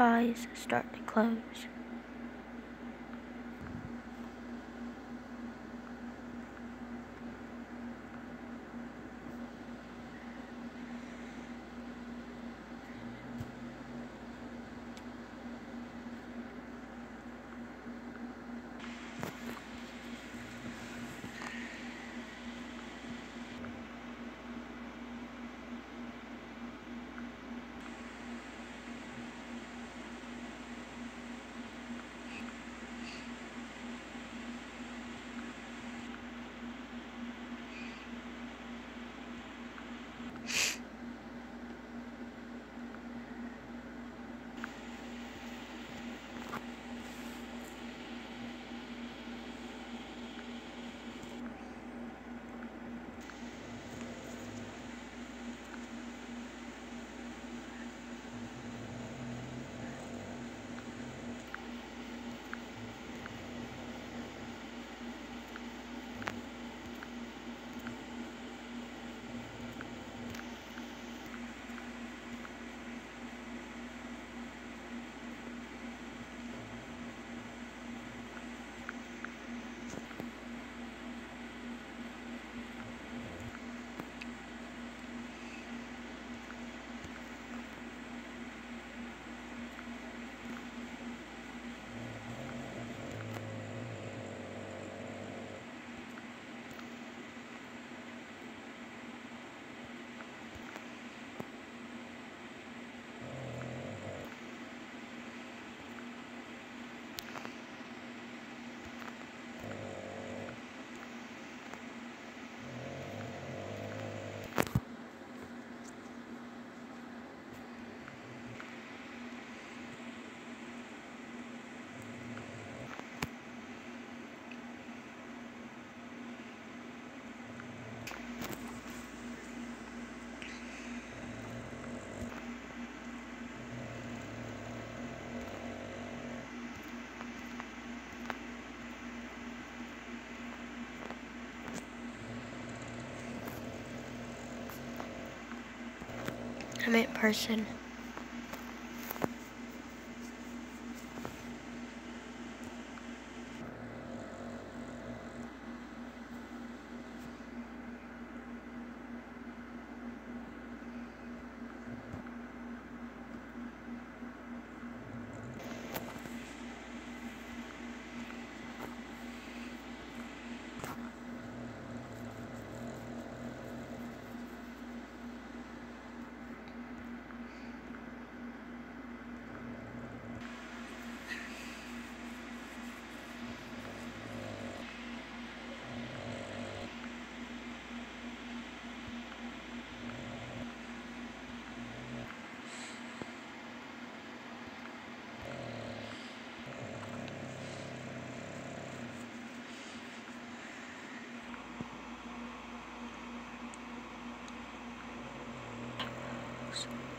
eyes start to close. I meant person. House.